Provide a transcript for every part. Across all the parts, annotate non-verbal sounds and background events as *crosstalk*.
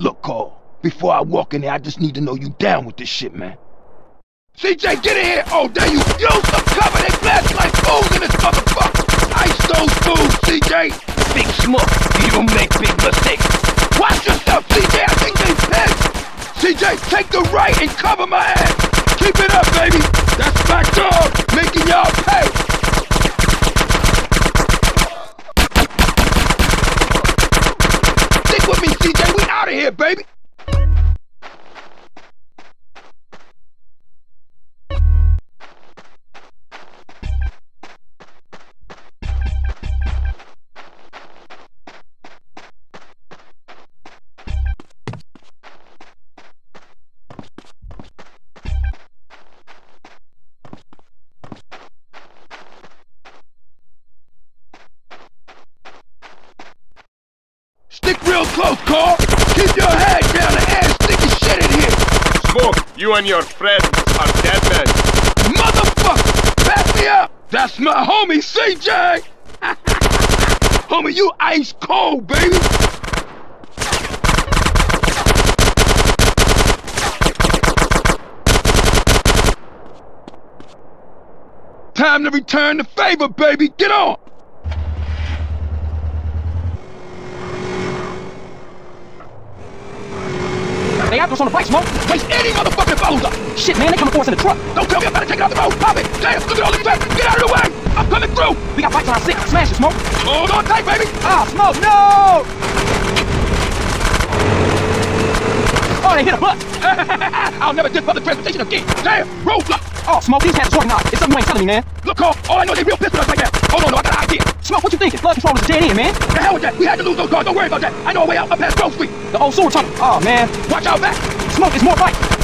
Look, Carl, before I walk in there, I just need to know you down with this shit, man. CJ, get in here! Oh, there you use some cover! They blast like fools in this motherfucker! Ice those fools, CJ! Big smoke, you make big mistakes. Watch yourself, CJ! I think they pissed! CJ, take the right and cover my ass! Keep it up, baby! That's my dog, making y'all pay! Stick with me, CJ! Out of here, baby! Stick real close, Carl! Keep your head down and ass sticky shit in here! Smoke, you and your friends are dead men. Motherfucker! Back me up! That's my homie, CJ! *laughs* homie, you ice cold, baby! Time to return the favor, baby! Get on! They after us on the bike, Smoke. Waste any motherfucker that follows us! Shit, man, they coming for us in the truck. Don't tell me I gotta take it off the road! Pop it! Damn, look at all these traffic! Get out of the way! I'm coming through! We got bikes on our six. Smash it, Smoke. Hold on tight, baby! Ah, Smoke, no! Oh, they hit a bus. *laughs* I'll never diss public transportation again! Damn! Roadblock! Oh, Smoke, these hats are organized. It's something you ain't telling me, man. Look, Carl, all I know is they real pissed with us right now. Hold on, no, I got an idea. Smoke, what you thinking? Flood control is a dead end, man. The hell with that. We had to lose those cars. Don't worry about that. I know a way out up past Grove Street. The old sewer tunnel. Oh, man. Watch out back. Smoke, it's more bike.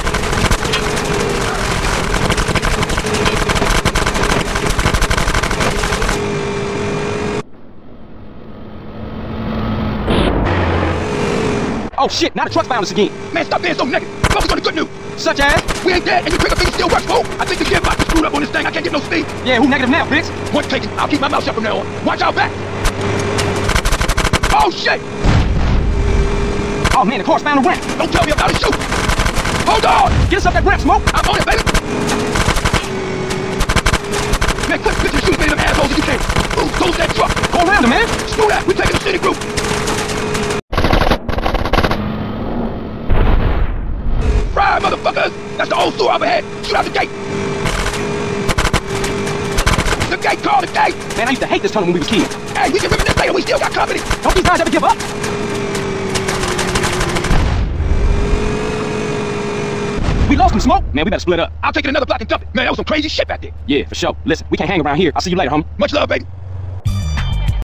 Oh shit, now the truck's found us again. Man, stop being so negative. Focus on the good news. Such as? We ain't dead and your trigger finger still works, fool. I think the gearbox is screwed up on this thing. I can't get no speed. Yeah, who negative now, Biggs? Point taken. I'll keep my mouth shut from now on. Watch out back. Oh, shit. Oh man, the car's found a ramp. Don't tell me about it. Shoot. Hold on. Get us up that ramp, Smoke. I'm on it, baby. Man, quit bitching shooting me them assholes if you can. Ooh, close that truck. Go around him, man. Screw that. We're taking the city group. Motherfuckers! That's the old sewer up ahead. Shoot out the gate. The gate, call the gate. Man, I used to hate this tunnel when we was kids. Hey, we can this later. We still got company. Don't these guys ever give up? We lost some Smoke. Man, we better split up. I'll take it another block and dump it. Man, that was some crazy shit back there. Yeah, for sure. Listen, we can't hang around here. I'll see you later, homie. Much love, baby.